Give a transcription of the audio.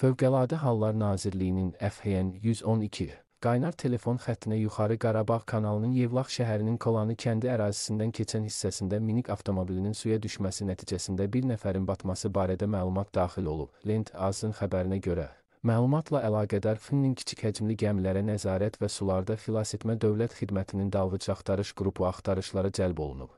Fövqəladə Hallar Nazirliyinin FHN 112 qaynar telefon xəttinə Yuxarı Qarabağ kanalının Yevlax şəhərinin Kolanı kəndi ərazisindən keçən hissəsində minik avtomobilinin suya düşməsi nəticəsində bir nəfərin batması barədə məlumat daxil olub. Lent AZ-ın xəbərinə görə, məlumatla əlaqədar FNN kiçik həcmli gəmilərə nəzarət və sularda xilasetmə dövlət xidmətinin dalğıc axtarış qrupu axtarışlara cəlb olunub.